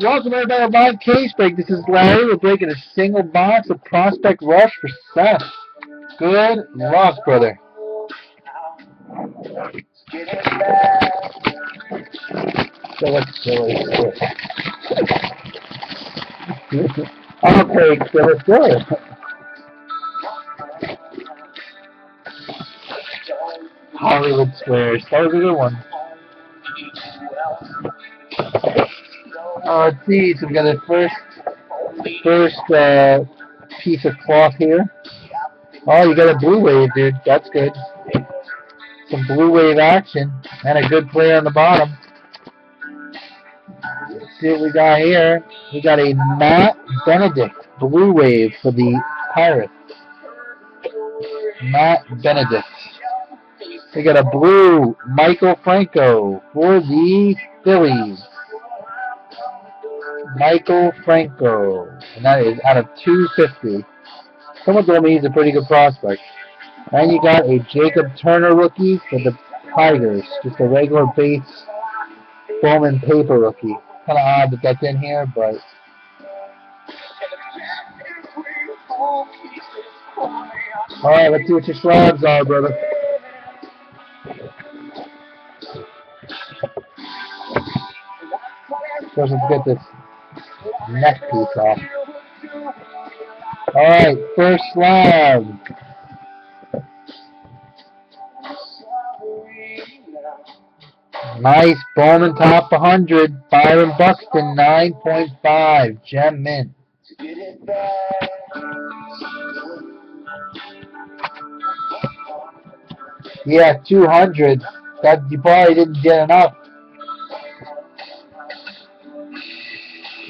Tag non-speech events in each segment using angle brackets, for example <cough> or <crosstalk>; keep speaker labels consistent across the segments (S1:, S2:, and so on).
S1: Welcome everybody to Live Case Break. This is Larry. We're breaking a single box of Prospect Rush for Seth. Good luck, brother. So what's silly? I'll take Phyllis Diller. Hollywood Squares. That was a good one. Uh, let's see. We got the first first uh, piece of cloth here. Oh, you got a blue wave, dude. That's good. Some blue wave action and a good play on the bottom. Let's see what we got here. We got a Matt Benedict blue wave for the Pirates. Matt Benedict. We got a blue Maikel Franco for the Phillies. Maikel Franco. And that is out of 250. Someone told me he's a pretty good prospect. And you got a Jacob Turner rookie for the Tigers. Just a regular base Bowman paper rookie. Kind of odd that that's in here, but. Alright, let's see what your slabs are, brother. Let's get this neck piece off. Alright, first slab. Nice Bowman top 100. Byron Buxton 9.5. Gem Mint. Yeah, 200. That you probably didn't get enough.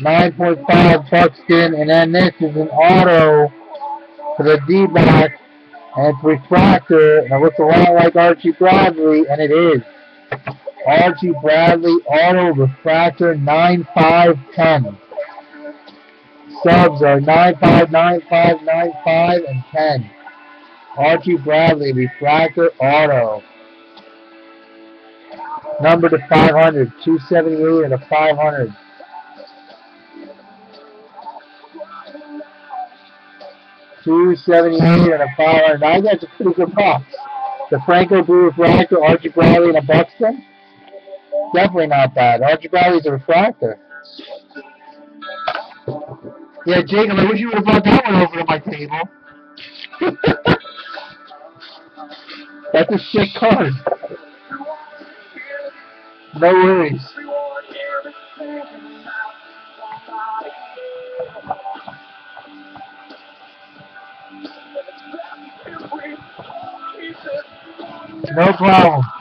S1: 9.5 Buxton, and then this is an auto for the D-back, and it's refractor, and it looks a lot like Archie Bradley, and it is. Archie Bradley auto refractor 9510. Subs are 95, 95, 95, and 10. Archie Bradley refractor auto. Number to 500, 278 and a 500. Two seventy eight and a five hundred. Now that's a pretty good box. The Franco Blue Refractor, Archie Bradley, and a Buxton. Definitely not bad. Archie Bradley's a refractor. Yeah, Jacob, I wish you would have brought that one over to my table. <laughs> That's a sick card. No worries. No problem.